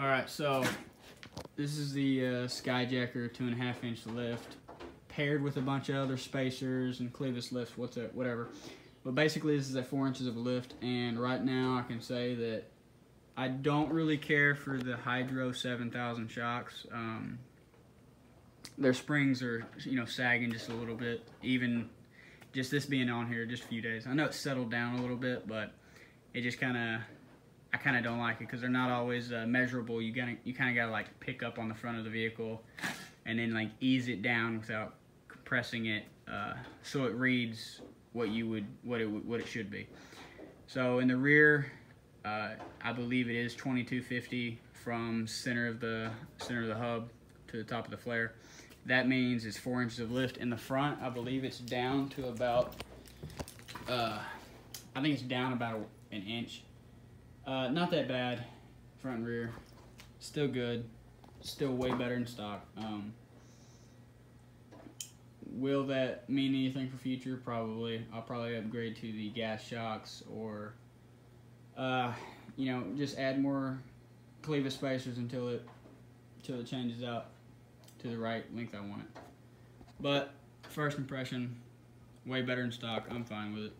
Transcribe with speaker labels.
Speaker 1: All right, so this is the uh, Skyjacker two and a half inch lift, paired with a bunch of other spacers and clevis lifts, what's it, whatever. But basically, this is at four inches of lift, and right now I can say that I don't really care for the Hydro 7000 shocks. Um, their springs are, you know, sagging just a little bit. Even just this being on here just a few days. I know it's settled down a little bit, but it just kind of I kind of don't like it because they're not always uh, measurable. You gotta you kind of gotta like pick up on the front of the vehicle and then like ease it down without compressing it uh, so it reads what you would what it what it should be. So in the rear, uh, I believe it is 2250 from center of the center of the hub to the top of the flare. That means it's four inches of lift. In the front, I believe it's down to about, uh, I think it's down about an inch. Uh, not that bad, front and rear. Still good. Still way better in stock. Um, will that mean anything for future? Probably. I'll probably upgrade to the gas shocks or, uh, you know, just add more clevis spacers until it, until it changes out to the right length I want it. But first impression, way better in stock. I'm fine with it.